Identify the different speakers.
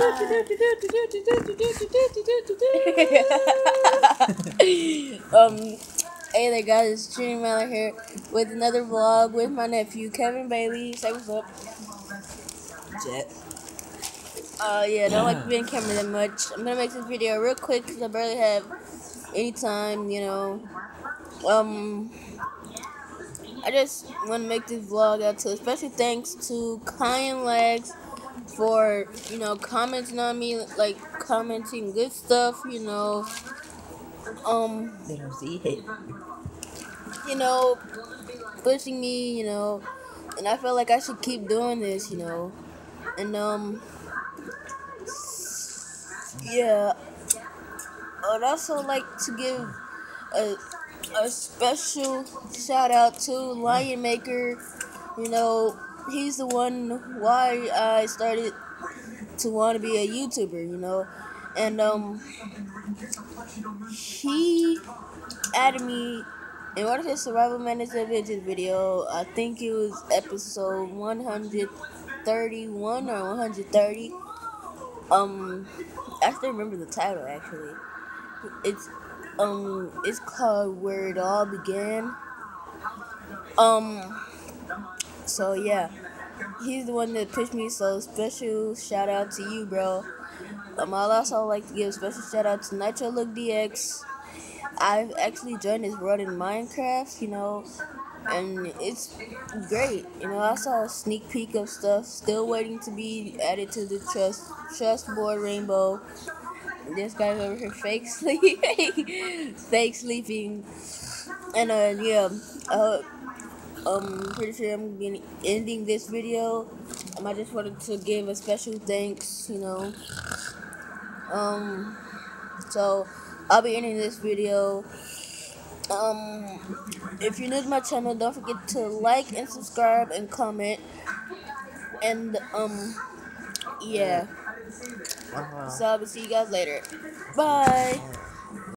Speaker 1: um, hey there guys, it's Jimmy Miller here with another vlog with my nephew Kevin Bailey. Say what's up.
Speaker 2: Jet.
Speaker 1: Uh, yeah, don't like being camera that much. I'm gonna make this video real quick because I barely have any time, you know. Um, I just want to make this vlog out to especially thanks to Kyan Legs for, you know, commenting on me, like commenting good stuff, you know. Um, you know, pushing me, you know, and I felt like I should keep doing this, you know, and um, yeah, I'd also like to give a a special shout out to Lion Maker, you know, he's the one why I started to want to be a YouTuber, you know, and um, he added me in one of his survival managed adventures video. I think it was episode 131 or 130. Um, I still remember the title actually. It's um, it's called Where It All Began. Um, so yeah, he's the one that pushed me. So special shout out to you, bro. Um, I'd also like to give a special shout out to Nitro Look DX. I've actually joined his world in Minecraft, you know, and it's great. You know, I saw a sneak peek of stuff, still waiting to be added to the trust trust board rainbow. This guy's over here fake sleeping, fake sleeping, and uh, yeah, uh, um, pretty sure I'm getting, ending this video. Um, I just wanted to give a special thanks, you know. Um, so I'll be ending this video. Um, if you're new to my channel, don't forget to like and subscribe and comment. And um, yeah. So I'll see you guys later. Bye.